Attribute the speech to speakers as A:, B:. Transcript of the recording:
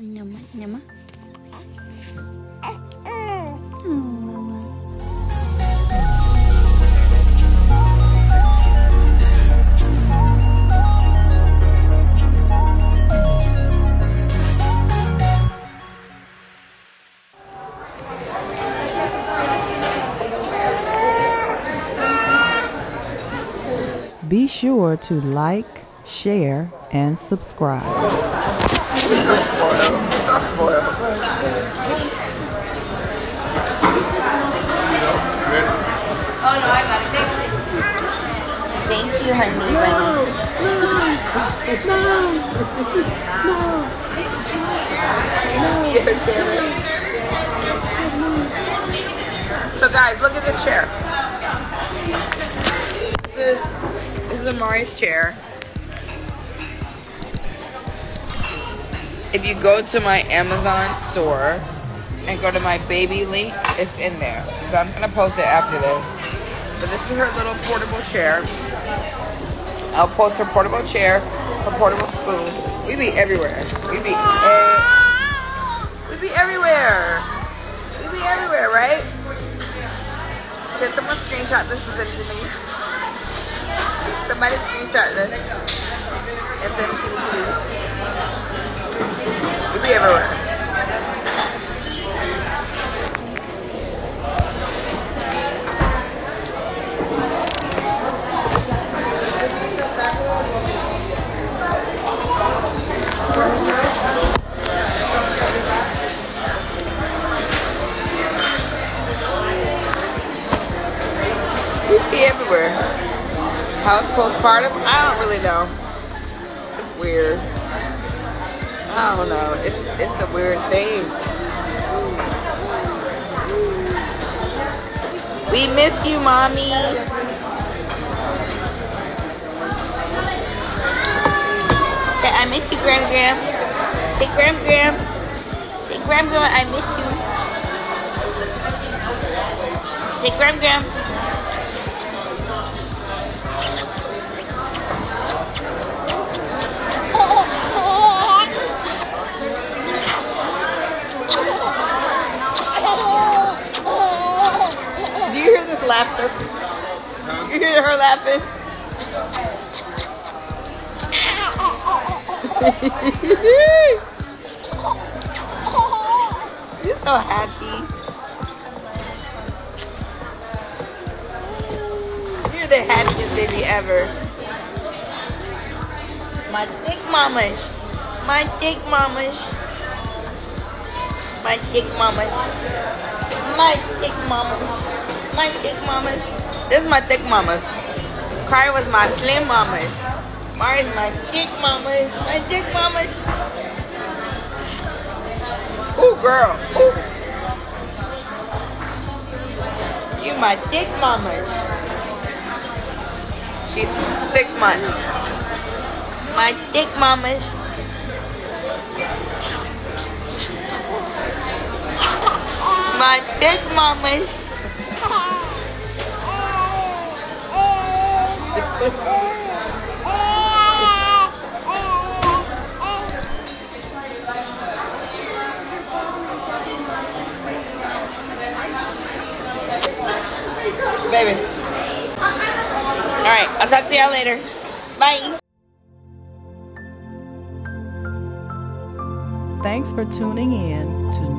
A: Nyama, nyama.
B: Be sure to like, share, and subscribe.
A: Oh no, I got it. Thank you, honey bunny.
C: So guys, look at this chair. This is this is Amari's chair. If you go to my Amazon store and go to my baby link, it's in there. But I'm gonna post it after this. But this is her little portable chair. I'll post her portable chair, her portable spoon. We be everywhere. We be e- we be everywhere. We be everywhere, right? Can someone screenshot this and send to me? Somebody screenshot this and send to me, be everywhere. Be everywhere. House postpartum? I don't really know. It's weird. I don't know. It's it's a weird thing. We miss you, mommy. Say, I miss you, Gram Gram. Say, Gram Gram. Say, Gram Gram, I miss you. Say, Gram Gram. Laughter? You hear her laughing? You're so happy. You're the happiest baby ever. My thick mamas. My thick mamas. My thick mamas. My thick mamas. My thick mamas. This is my thick mamas. Khari was my slim mamas. Mari's my thick mamas. My thick mamas. Ooh, girl. Ooh. You my thick mamas. She's six months. My thick mamas. My thick mamas. Baby. Alright, I'll talk to y'all later. Bye.
B: Thanks for tuning in to